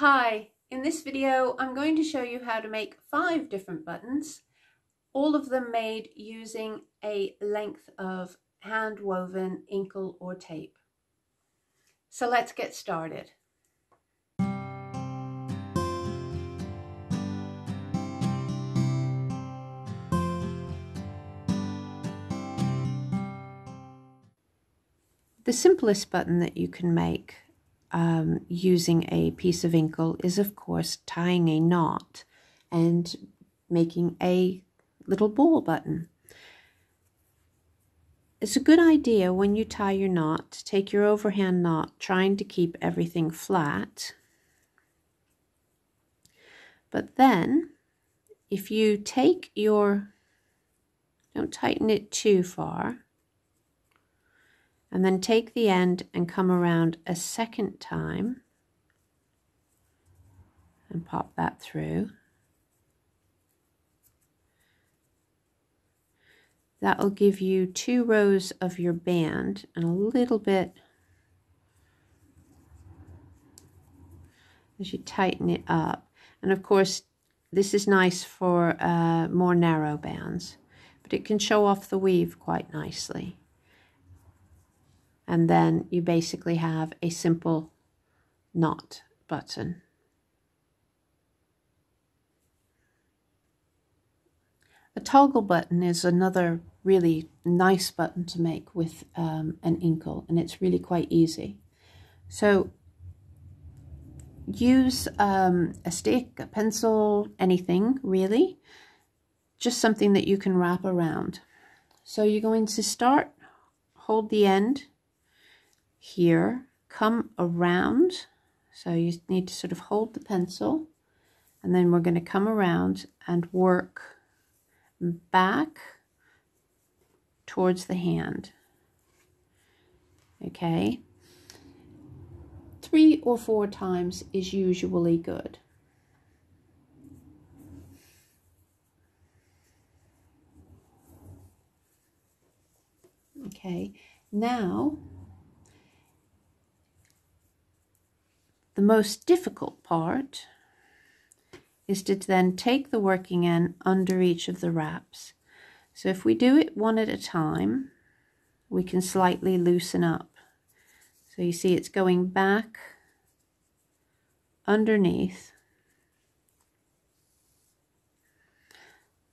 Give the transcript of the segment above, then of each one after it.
Hi, in this video I'm going to show you how to make five different buttons, all of them made using a length of hand woven inkle or tape. So let's get started. The simplest button that you can make um, using a piece of inkle is of course tying a knot and making a little ball button. It's a good idea when you tie your knot take your overhand knot trying to keep everything flat. But then if you take your, don't tighten it too far, and then take the end and come around a second time and pop that through. That will give you two rows of your band and a little bit as you tighten it up. And of course, this is nice for uh, more narrow bands, but it can show off the weave quite nicely and then you basically have a simple knot button. A toggle button is another really nice button to make with um, an inkle and it's really quite easy. So use um, a stick, a pencil, anything really, just something that you can wrap around. So you're going to start, hold the end here, come around. So you need to sort of hold the pencil and then we're going to come around and work back towards the hand. Okay. Three or four times is usually good. Okay, now The most difficult part is to then take the working end under each of the wraps. So if we do it one at a time, we can slightly loosen up. So you see it's going back underneath.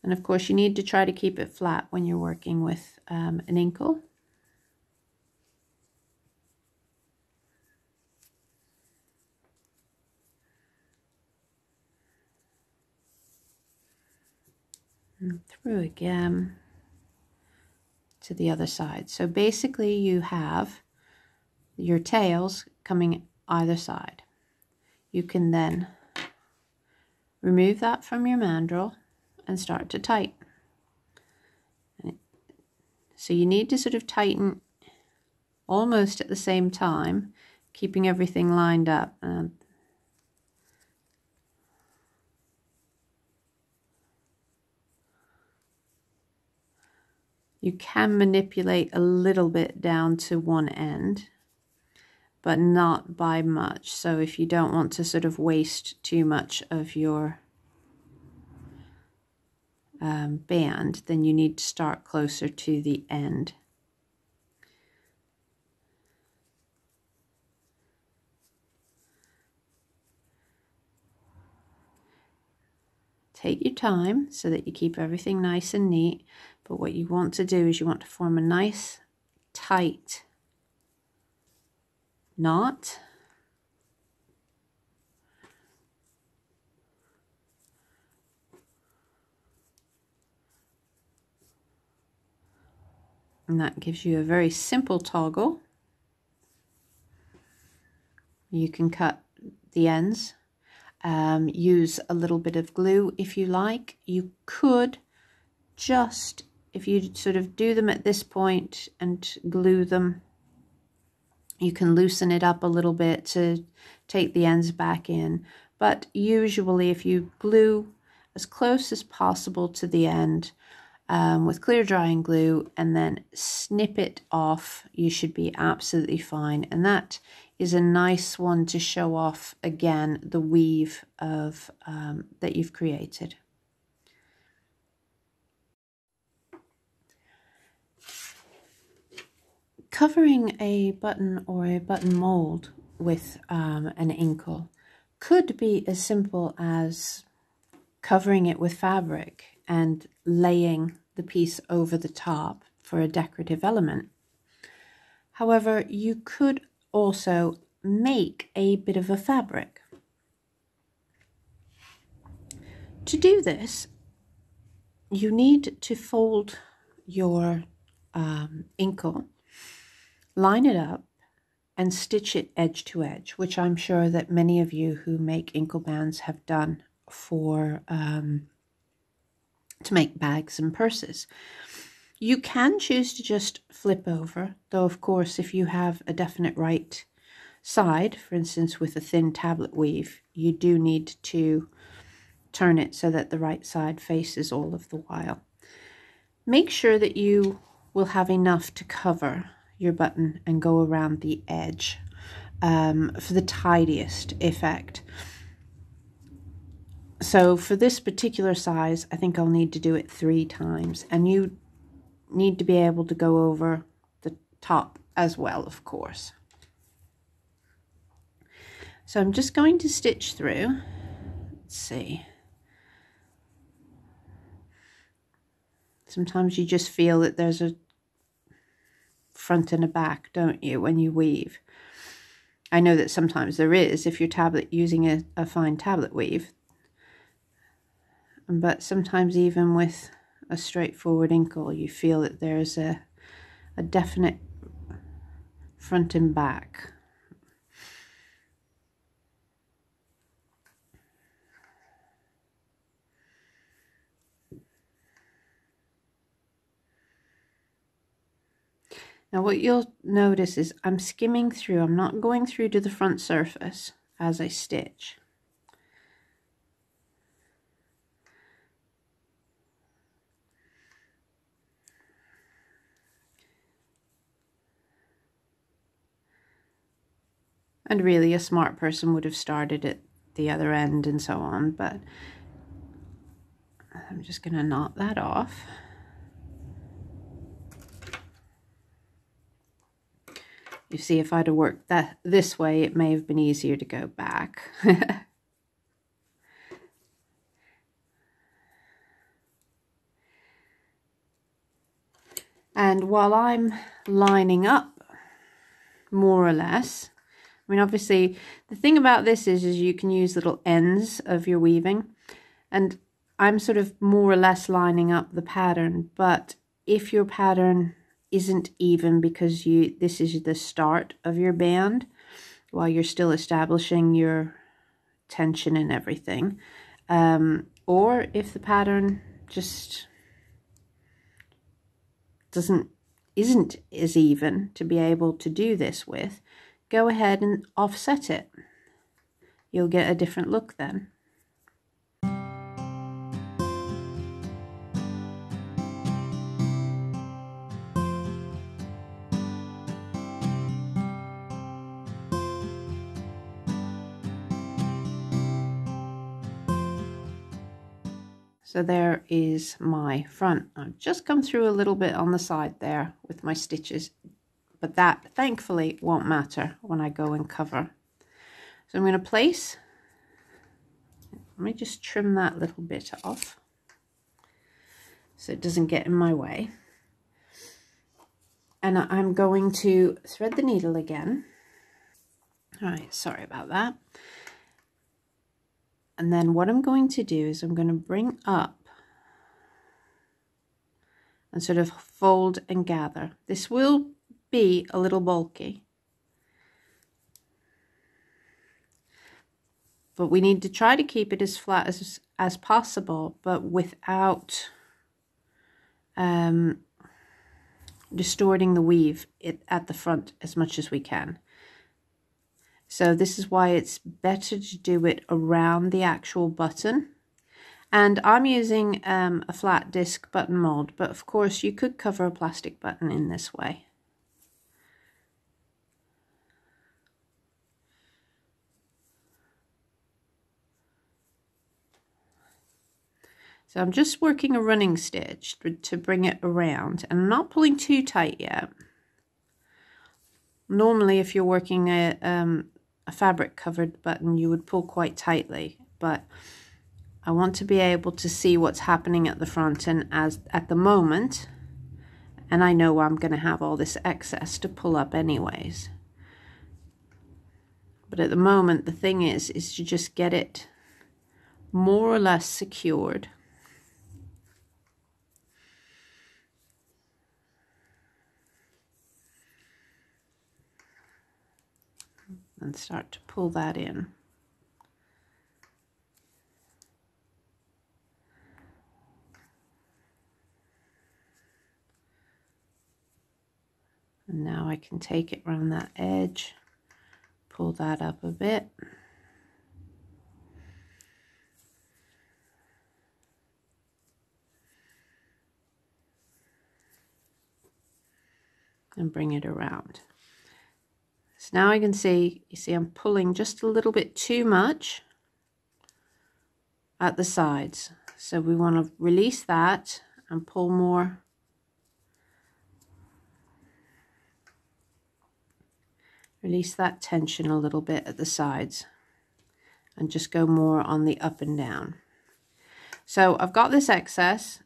And of course you need to try to keep it flat when you're working with um, an inkle. and through again to the other side. So basically you have your tails coming either side. You can then remove that from your mandrel and start to tighten. So you need to sort of tighten almost at the same time, keeping everything lined up. And You can manipulate a little bit down to one end, but not by much. So if you don't want to sort of waste too much of your um, band, then you need to start closer to the end. Take your time so that you keep everything nice and neat. But what you want to do is you want to form a nice, tight knot. And that gives you a very simple toggle. You can cut the ends, um, use a little bit of glue if you like. You could just if you sort of do them at this point and glue them, you can loosen it up a little bit to take the ends back in. But usually if you glue as close as possible to the end um, with clear drying glue and then snip it off, you should be absolutely fine. And that is a nice one to show off again the weave of um, that you've created. Covering a button or a button mold with um, an inkle could be as simple as covering it with fabric and laying the piece over the top for a decorative element. However, you could also make a bit of a fabric. To do this, you need to fold your um, inkle, line it up, and stitch it edge to edge, which I'm sure that many of you who make inkle bands have done for um, to make bags and purses. You can choose to just flip over, though of course if you have a definite right side, for instance with a thin tablet weave, you do need to turn it so that the right side faces all of the while. Make sure that you will have enough to cover your button and go around the edge um, for the tidiest effect. So for this particular size, I think I'll need to do it three times. And you need to be able to go over the top as well, of course. So I'm just going to stitch through. Let's see. Sometimes you just feel that there's a front and a back, don't you, when you weave? I know that sometimes there is if you're tablet using a, a fine tablet weave. But sometimes even with a straightforward inkle, you feel that there's a, a definite front and back. Now what you'll notice is I'm skimming through, I'm not going through to the front surface as I stitch. And really a smart person would have started at the other end and so on, but I'm just going to knot that off. You see, if I'd have worked that this way, it may have been easier to go back. and while I'm lining up, more or less, I mean, obviously, the thing about this is, is you can use little ends of your weaving. And I'm sort of more or less lining up the pattern. But if your pattern isn't even because you this is the start of your band, while you're still establishing your tension and everything, um, or if the pattern just doesn't isn't as even to be able to do this with, go ahead and offset it. You'll get a different look then. So there is my front. I've just come through a little bit on the side there with my stitches but that thankfully won't matter when I go and cover. So I'm going to place, let me just trim that little bit off so it doesn't get in my way. And I'm going to thread the needle again. All right, sorry about that. And then what I'm going to do is I'm going to bring up and sort of fold and gather. This will be a little bulky. But we need to try to keep it as flat as, as possible, but without um, distorting the weave it, at the front as much as we can. So this is why it's better to do it around the actual button. And I'm using um, a flat disc button mold, but of course you could cover a plastic button in this way. So I'm just working a running stitch to bring it around and I'm not pulling too tight yet. Normally if you're working a, um, a fabric covered button you would pull quite tightly but I want to be able to see what's happening at the front and as at the moment and I know I'm going to have all this excess to pull up anyways. But at the moment the thing is is to just get it more or less secured and start to pull that in. And now I can take it around that edge, pull that up a bit. And bring it around. So now I can see, you see I'm pulling just a little bit too much at the sides. So we want to release that and pull more release that tension a little bit at the sides and just go more on the up and down. So I've got this excess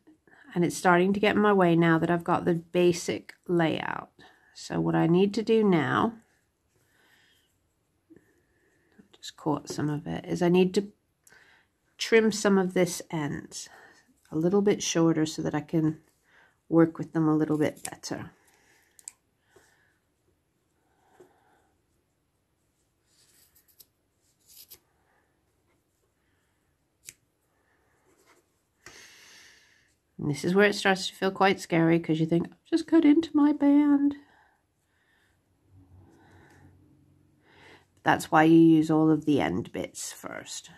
and it's starting to get in my way now that I've got the basic layout. So what I need to do now just caught some of it, is I need to trim some of this ends a little bit shorter so that I can work with them a little bit better. And this is where it starts to feel quite scary because you think, I've just cut into my band. That's why you use all of the end bits first.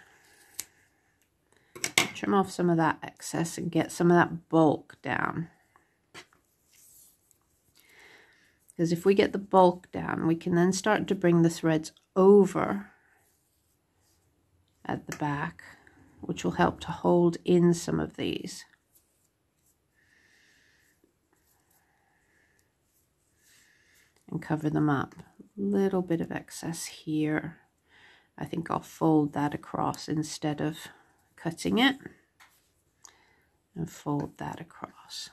Trim off some of that excess and get some of that bulk down. Because if we get the bulk down, we can then start to bring the threads over at the back, which will help to hold in some of these. And cover them up little bit of excess here. I think I'll fold that across instead of cutting it and fold that across.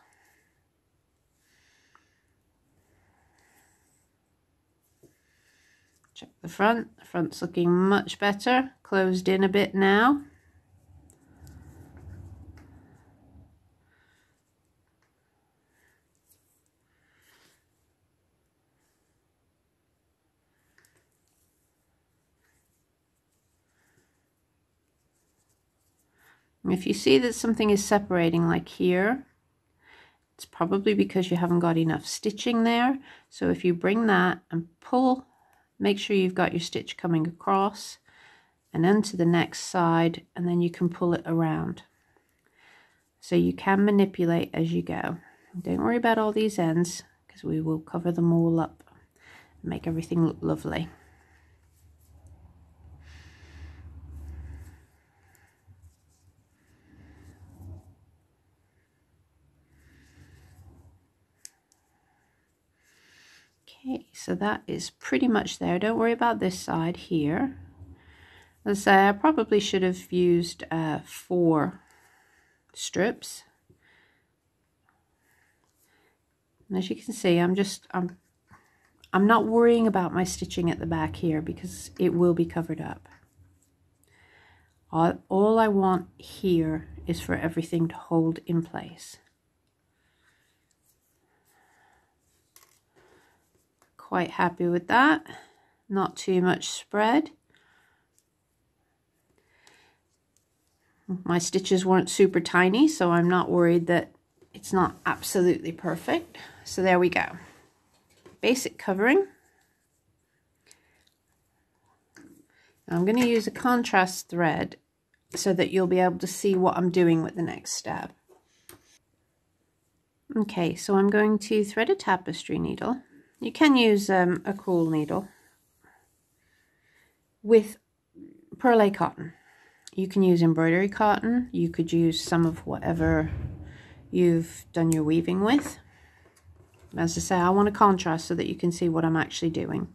Check the front. The front's looking much better. Closed in a bit now. If you see that something is separating like here, it's probably because you haven't got enough stitching there. So if you bring that and pull, make sure you've got your stitch coming across and then to the next side and then you can pull it around. So you can manipulate as you go. Don't worry about all these ends because we will cover them all up and make everything look lovely. Okay, so that is pretty much there. Don't worry about this side here. Let's say I probably should have used uh, four strips. And as you can see, I'm just, I'm, I'm not worrying about my stitching at the back here because it will be covered up. All, all I want here is for everything to hold in place. Quite happy with that. Not too much spread. My stitches weren't super tiny, so I'm not worried that it's not absolutely perfect. So there we go. Basic covering. I'm going to use a contrast thread so that you'll be able to see what I'm doing with the next step. Okay, so I'm going to thread a tapestry needle you can use um, a crewel needle with perle cotton. you can use embroidery cotton. You could use some of whatever you've done your weaving with. As I say, I want a contrast so that you can see what I'm actually doing.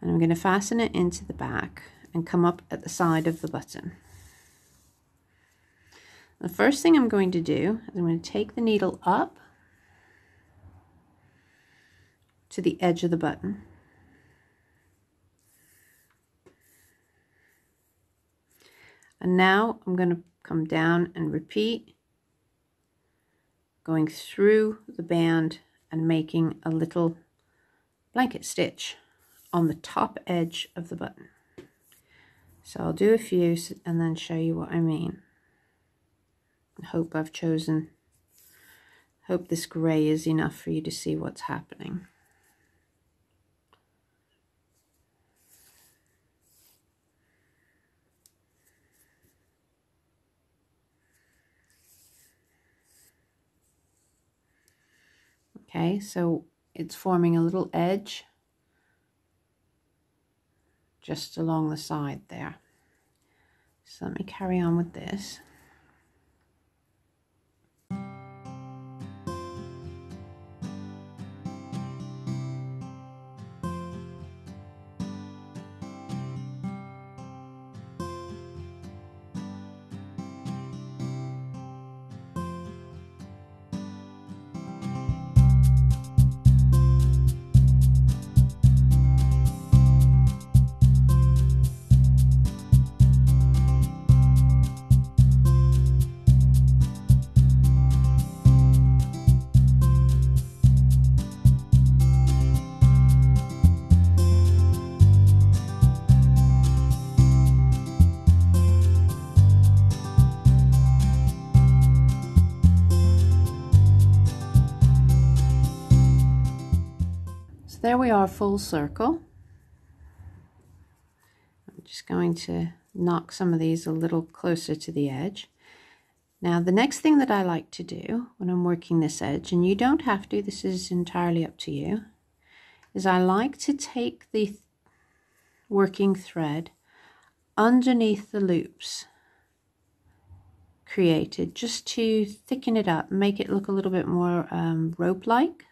And I'm going to fasten it into the back and come up at the side of the button. The first thing I'm going to do is I'm going to take the needle up to the edge of the button. And now I'm going to come down and repeat going through the band and making a little blanket stitch on the top edge of the button. So I'll do a few and then show you what I mean. I hope I've chosen, hope this grey is enough for you to see what's happening. Okay, so it's forming a little edge just along the side there. So let me carry on with this. We are full circle. I'm just going to knock some of these a little closer to the edge. Now the next thing that I like to do when I'm working this edge, and you don't have to, this is entirely up to you, is I like to take the working thread underneath the loops created just to thicken it up, make it look a little bit more um, rope-like.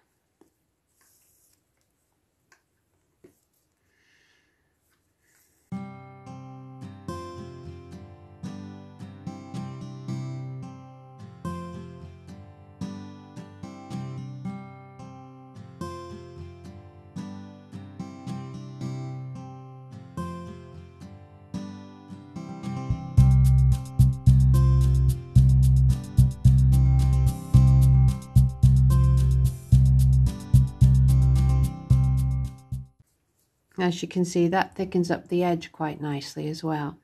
As you can see, that thickens up the edge quite nicely as well.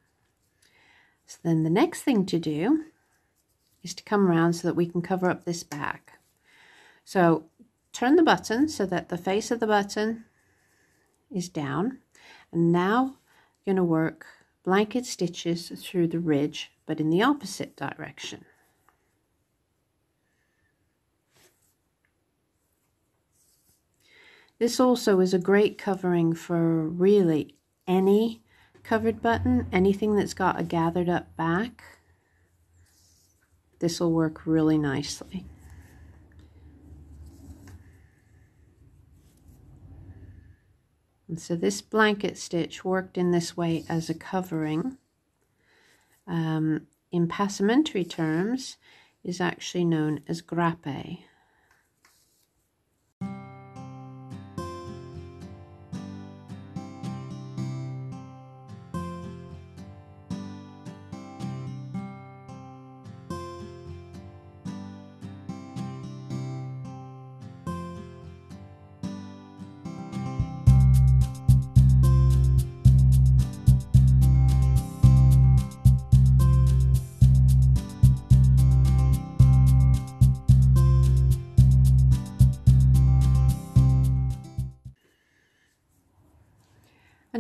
So then the next thing to do is to come around so that we can cover up this back. So turn the button so that the face of the button is down. And now you're going to work blanket stitches through the ridge, but in the opposite direction. This also is a great covering for really any covered button, anything that's got a gathered up back. This will work really nicely. And so this blanket stitch worked in this way as a covering. Um, in passementerie terms is actually known as grappe.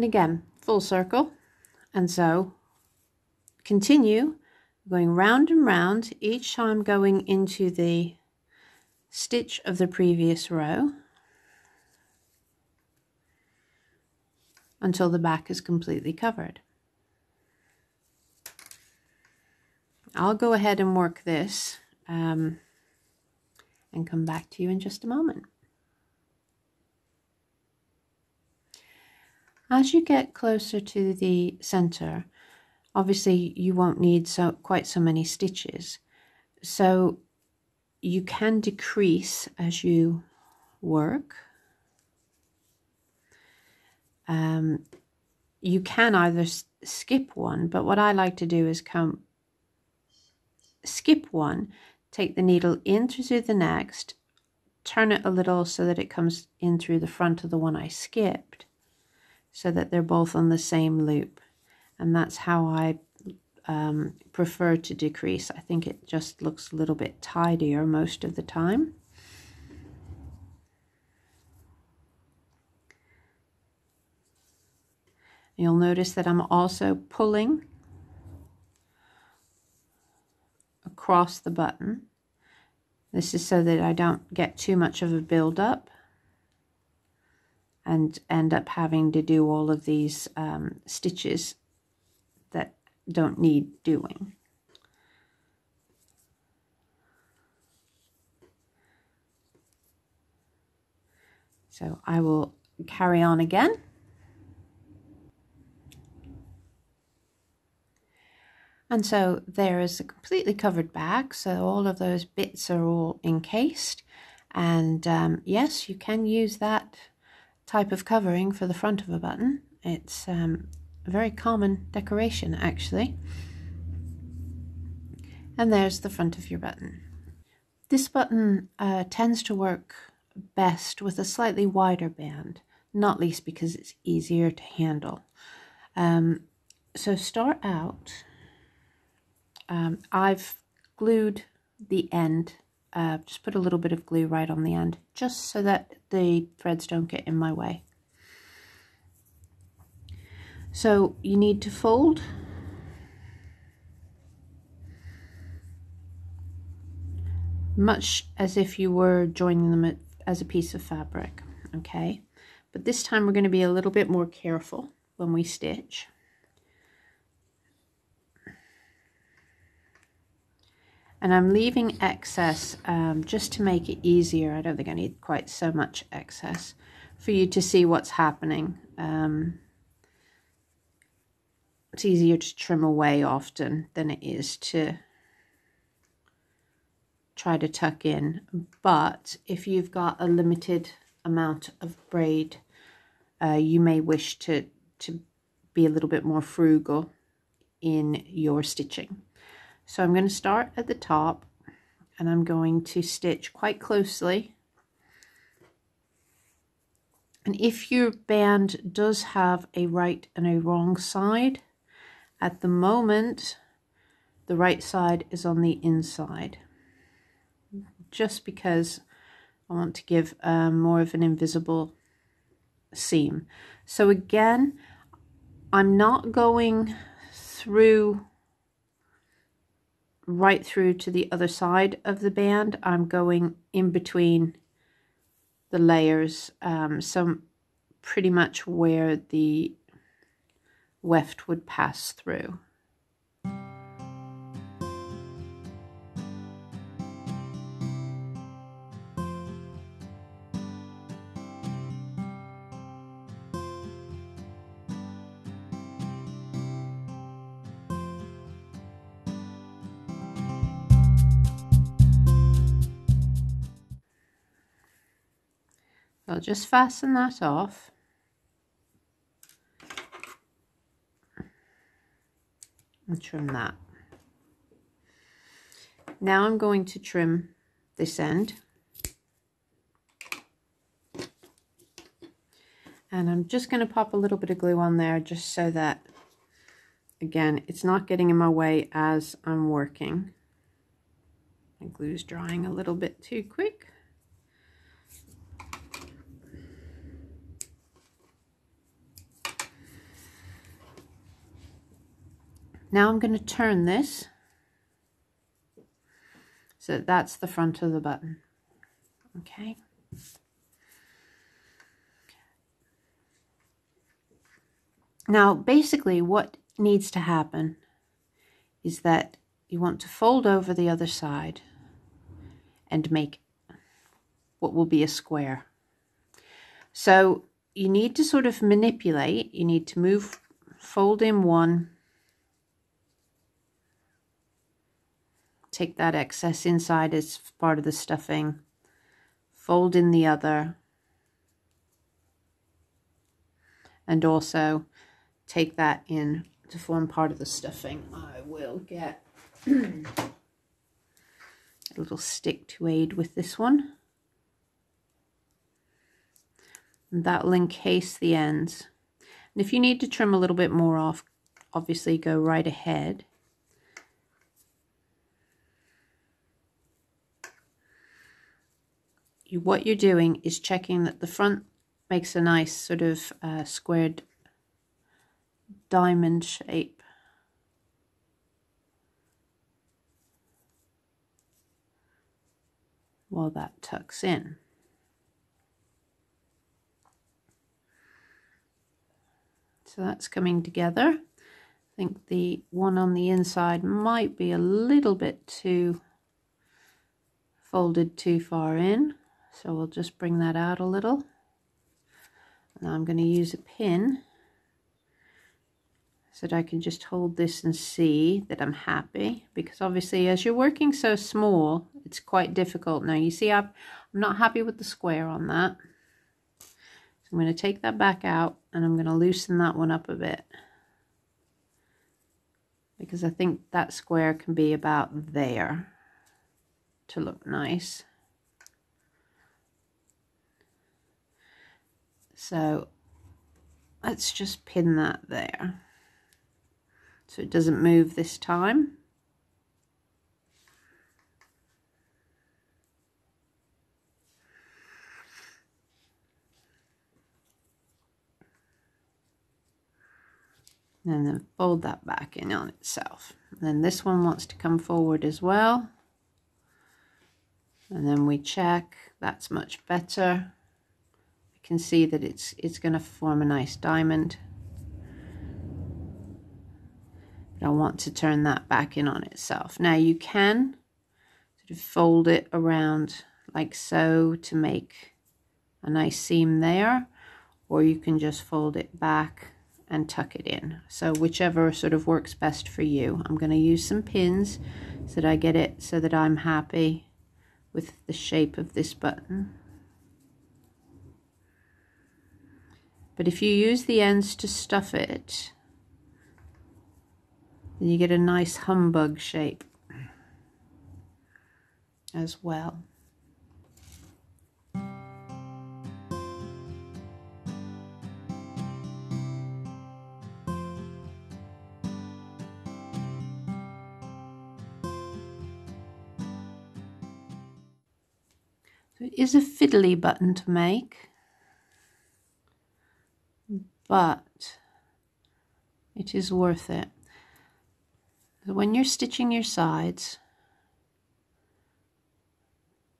And again full circle and so continue going round and round each time going into the stitch of the previous row until the back is completely covered. I'll go ahead and work this um, and come back to you in just a moment. As you get closer to the center, obviously you won't need so quite so many stitches. So you can decrease as you work. Um, you can either skip one, but what I like to do is come skip one, take the needle in through the next, turn it a little so that it comes in through the front of the one I skipped, so that they're both on the same loop. And that's how I um, prefer to decrease. I think it just looks a little bit tidier most of the time. You'll notice that I'm also pulling across the button. This is so that I don't get too much of a build-up and end up having to do all of these um, stitches that don't need doing. So I will carry on again. And so there is a completely covered bag, so all of those bits are all encased. And um, yes, you can use that type of covering for the front of a button. It's um, a very common decoration actually. And there's the front of your button. This button uh, tends to work best with a slightly wider band, not least because it's easier to handle. Um, so start out um, I've glued the end, uh, just put a little bit of glue right on the end, just so that the threads don't get in my way. So you need to fold much as if you were joining them as a piece of fabric, okay? But this time we're going to be a little bit more careful when we stitch. And I'm leaving excess um, just to make it easier. I don't think I need quite so much excess for you to see what's happening. Um, it's easier to trim away often than it is to try to tuck in. But if you've got a limited amount of braid, uh, you may wish to, to be a little bit more frugal in your stitching. So I'm going to start at the top and I'm going to stitch quite closely. And if your band does have a right and a wrong side, at the moment, the right side is on the inside. Just because I want to give um, more of an invisible seam. So again, I'm not going through right through to the other side of the band. I'm going in between the layers, um, so pretty much where the weft would pass through. Just fasten that off. And trim that. Now I'm going to trim this end. And I'm just going to pop a little bit of glue on there just so that, again, it's not getting in my way as I'm working. My glue's drying a little bit too quick. Now I'm going to turn this so that's the front of the button. Okay. Now, basically what needs to happen is that you want to fold over the other side and make what will be a square. So you need to sort of manipulate, you need to move, fold in one, take that excess inside as part of the stuffing, fold in the other, and also take that in to form part of the stuffing. I will get a little stick to aid with this one. And that will encase the ends. And if you need to trim a little bit more off, obviously go right ahead. You, what you're doing is checking that the front makes a nice sort of uh, squared diamond shape. While that tucks in. So that's coming together. I think the one on the inside might be a little bit too folded too far in. So we'll just bring that out a little. Now I'm going to use a pin so that I can just hold this and see that I'm happy because obviously as you're working so small it's quite difficult. Now you see I've, I'm not happy with the square on that. So I'm going to take that back out and I'm going to loosen that one up a bit because I think that square can be about there to look nice So let's just pin that there so it doesn't move this time. and then fold that back in on itself. And then this one wants to come forward as well. And then we check, that's much better can see that it's it's going to form a nice diamond. But I want to turn that back in on itself. Now you can sort of fold it around like so to make a nice seam there or you can just fold it back and tuck it in. So whichever sort of works best for you. I'm going to use some pins so that I get it so that I'm happy with the shape of this button. But if you use the ends to stuff it, then you get a nice humbug shape as well. So it is a fiddly button to make but it is worth it. When you're stitching your sides,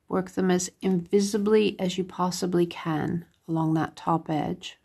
work them as invisibly as you possibly can along that top edge.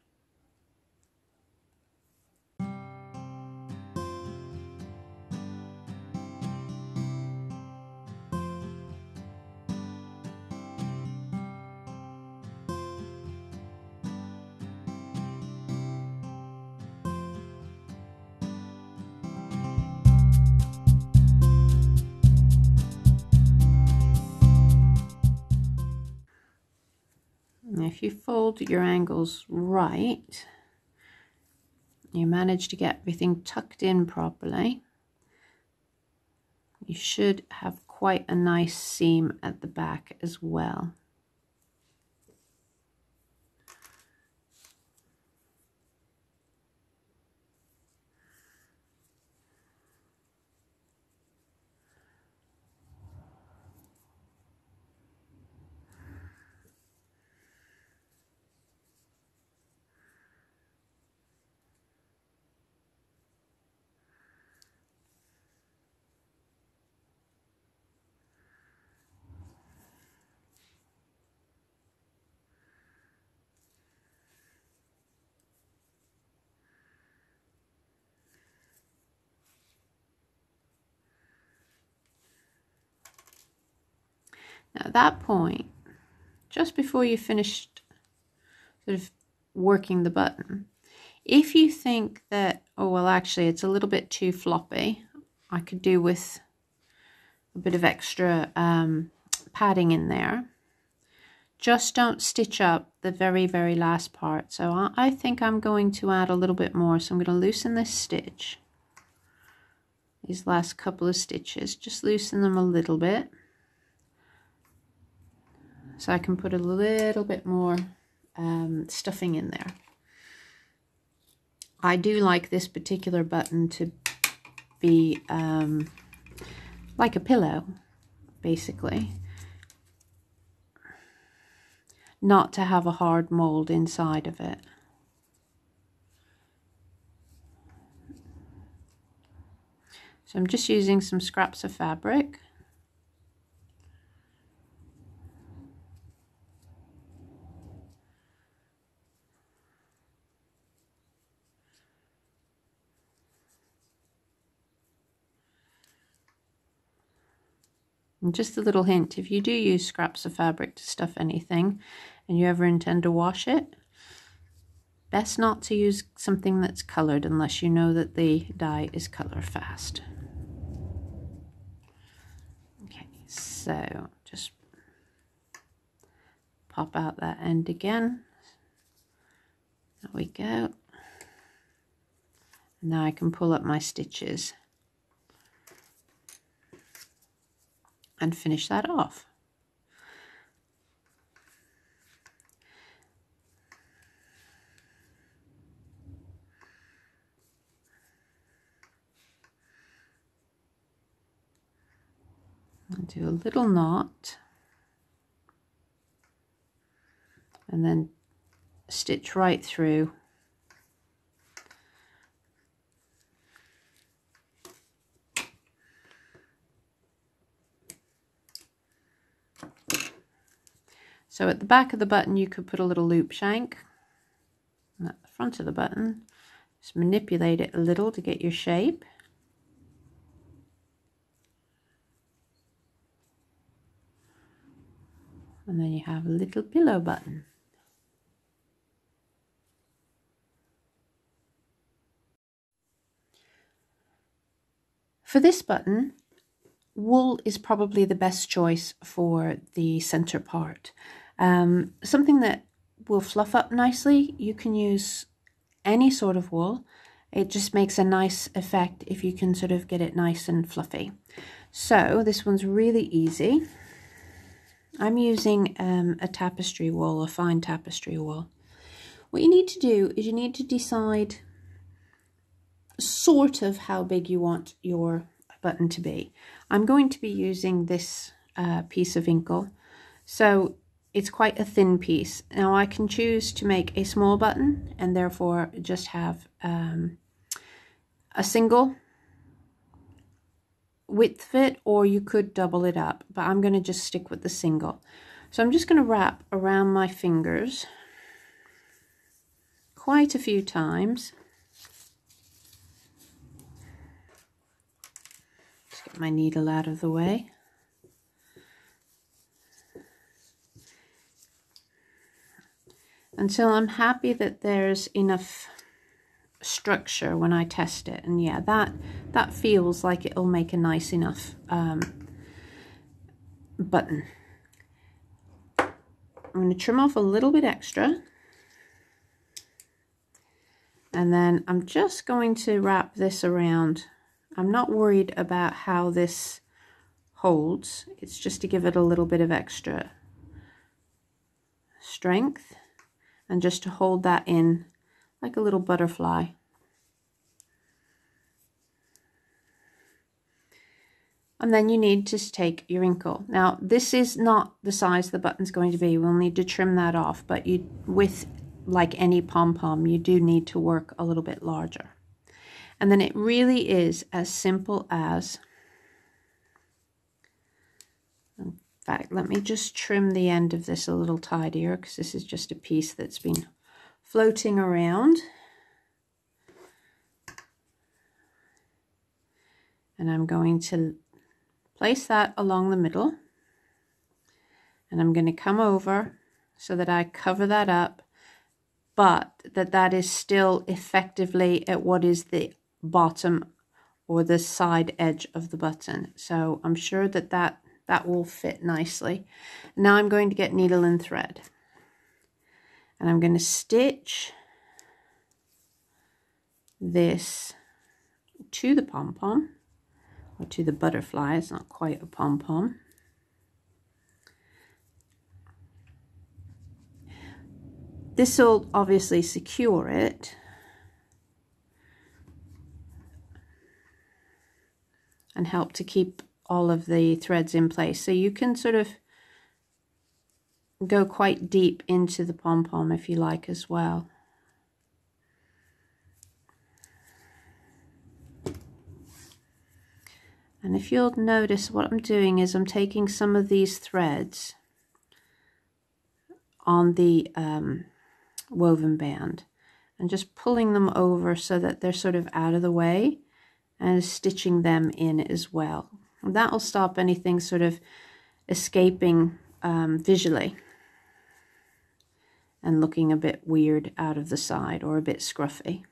You fold your angles right, you manage to get everything tucked in properly, you should have quite a nice seam at the back as well. Now at that point, just before you finished sort of working the button, if you think that, oh, well, actually, it's a little bit too floppy, I could do with a bit of extra um, padding in there. Just don't stitch up the very, very last part. So I, I think I'm going to add a little bit more. So I'm going to loosen this stitch. These last couple of stitches, just loosen them a little bit. So I can put a little bit more um, stuffing in there. I do like this particular button to be um, like a pillow, basically. Not to have a hard mold inside of it. So I'm just using some scraps of fabric. And just a little hint, if you do use scraps of fabric to stuff anything and you ever intend to wash it, best not to use something that's colored unless you know that the dye is color fast. Okay, so just pop out that end again. There we go. Now I can pull up my stitches. And finish that off. Do a little knot and then stitch right through So at the back of the button you could put a little loop shank. And at the front of the button, just manipulate it a little to get your shape. And then you have a little pillow button. For this button, wool is probably the best choice for the center part. Um, something that will fluff up nicely, you can use any sort of wool. It just makes a nice effect if you can sort of get it nice and fluffy. So this one's really easy. I'm using um, a tapestry wool, a fine tapestry wool. What you need to do is you need to decide sort of how big you want your button to be. I'm going to be using this uh, piece of inkle. So it's quite a thin piece. Now I can choose to make a small button and therefore just have um, a single width fit or you could double it up but I'm going to just stick with the single. So I'm just going to wrap around my fingers quite a few times. Just get my needle out of the way. Until I'm happy that there's enough structure when I test it. And yeah, that, that feels like it'll make a nice enough um, button. I'm going to trim off a little bit extra. And then I'm just going to wrap this around. I'm not worried about how this holds. It's just to give it a little bit of extra strength and just to hold that in like a little butterfly. And then you need to take your inkle. Now, this is not the size the button's going to be. We'll need to trim that off, but you, with like any pom-pom, you do need to work a little bit larger. And then it really is as simple as let me just trim the end of this a little tidier because this is just a piece that's been floating around. And I'm going to place that along the middle. and I'm going to come over so that I cover that up but that that is still effectively at what is the bottom or the side edge of the button so I'm sure that that that will fit nicely. Now I'm going to get needle and thread. And I'm going to stitch this to the pom-pom or to the butterfly. It's not quite a pom-pom. This will obviously secure it. And help to keep all of the threads in place so you can sort of go quite deep into the pom-pom if you like as well And if you'll notice what I'm doing is I'm taking some of these threads on the um, woven band and just pulling them over so that they're sort of out of the way and stitching them in as well. That will stop anything sort of escaping um, visually and looking a bit weird out of the side or a bit scruffy.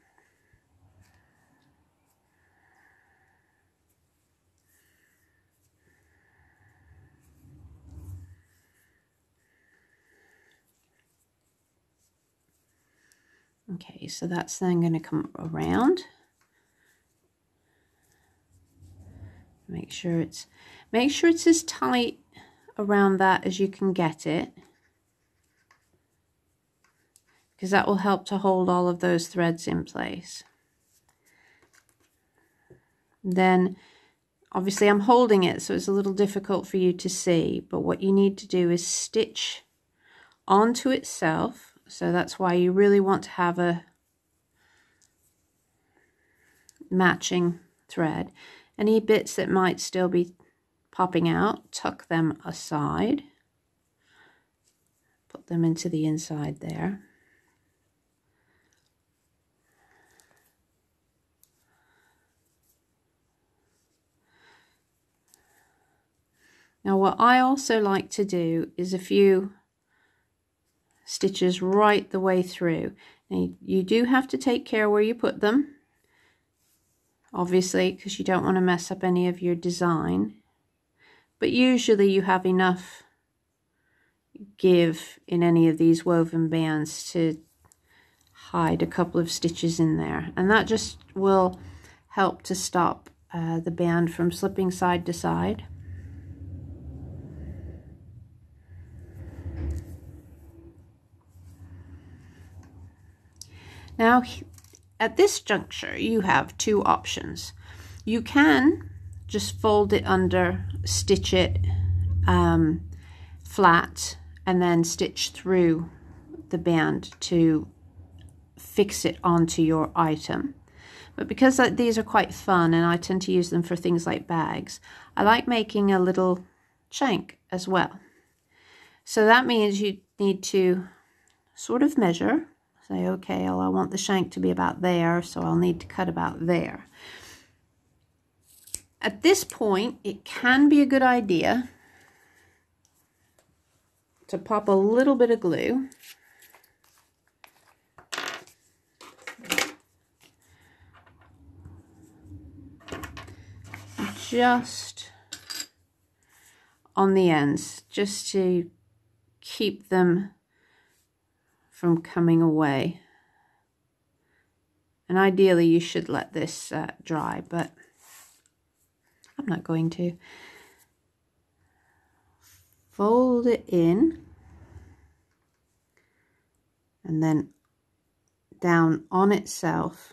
Okay, so that's then going to come around. Make sure it's make sure it's as tight around that as you can get it. Because that will help to hold all of those threads in place. Then obviously I'm holding it so it's a little difficult for you to see but what you need to do is stitch onto itself so that's why you really want to have a matching thread. Any bits that might still be popping out, tuck them aside. Put them into the inside there. Now what I also like to do is a few stitches right the way through. Now, you do have to take care where you put them, obviously, because you don't want to mess up any of your design. But usually you have enough give in any of these woven bands to hide a couple of stitches in there. And that just will help to stop uh, the band from slipping side to side. Now, at this juncture, you have two options. You can just fold it under, stitch it um, flat, and then stitch through the band to fix it onto your item. But because these are quite fun and I tend to use them for things like bags, I like making a little shank as well. So that means you need to sort of measure Say, okay, well, I want the shank to be about there, so I'll need to cut about there. At this point, it can be a good idea to pop a little bit of glue just on the ends just to keep them from coming away. And ideally you should let this uh, dry, but I'm not going to. Fold it in and then down on itself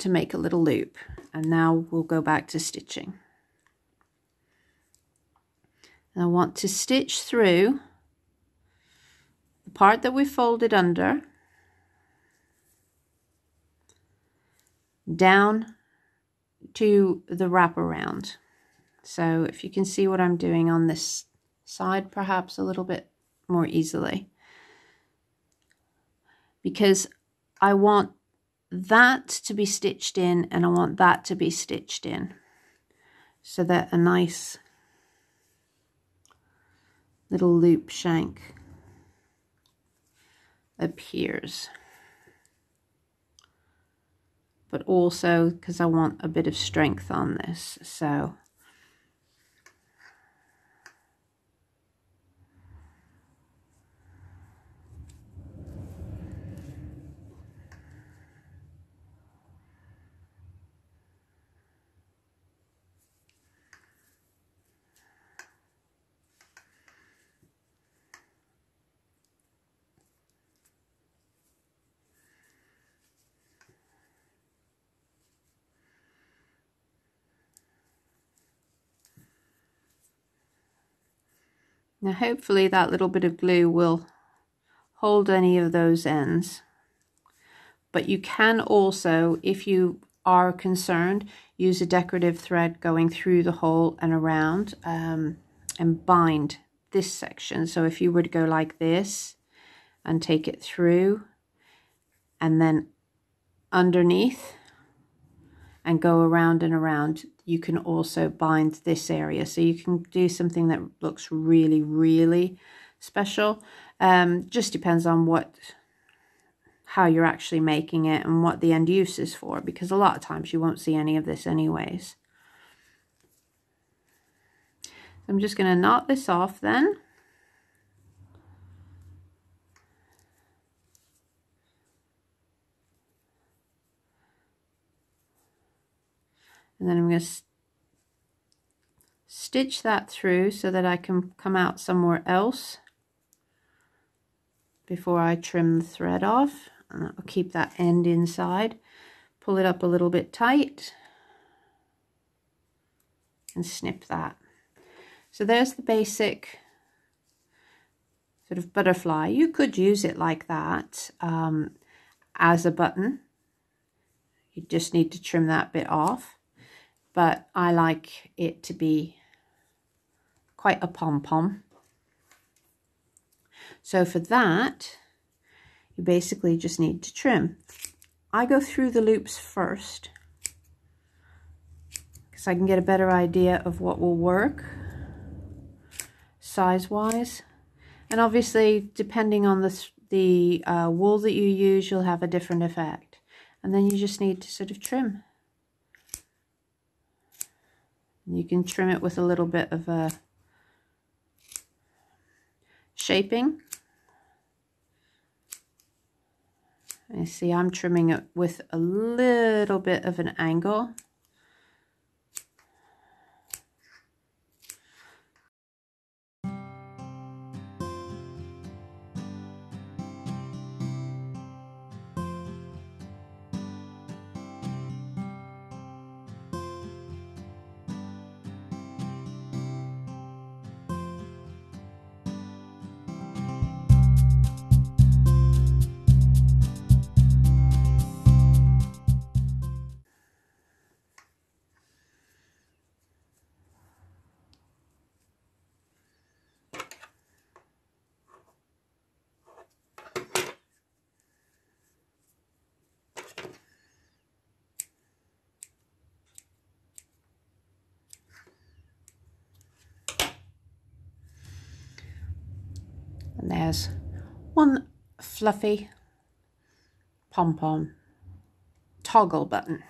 to make a little loop. And now we'll go back to stitching. And I want to stitch through part that we folded under down to the wraparound. So if you can see what I'm doing on this side perhaps a little bit more easily. Because I want that to be stitched in and I want that to be stitched in so that a nice little loop shank appears. But also because I want a bit of strength on this. So Now hopefully that little bit of glue will hold any of those ends. But you can also, if you are concerned, use a decorative thread going through the hole and around um, and bind this section. So if you were to go like this and take it through and then underneath and go around and around, you can also bind this area. So you can do something that looks really, really special. Um, just depends on what how you're actually making it and what the end use is for because a lot of times you won't see any of this anyways. I'm just going to knot this off then. And then I'm going to stitch that through so that I can come out somewhere else before I trim the thread off. And I'll keep that end inside. Pull it up a little bit tight and snip that. So there's the basic sort of butterfly. You could use it like that um, as a button. You just need to trim that bit off but I like it to be quite a pom-pom. So for that, you basically just need to trim. I go through the loops first because I can get a better idea of what will work size-wise. And obviously, depending on the, the uh, wool that you use, you'll have a different effect. And then you just need to sort of trim. You can trim it with a little bit of a shaping. You see I'm trimming it with a little bit of an angle. And there's one fluffy pom-pom toggle button.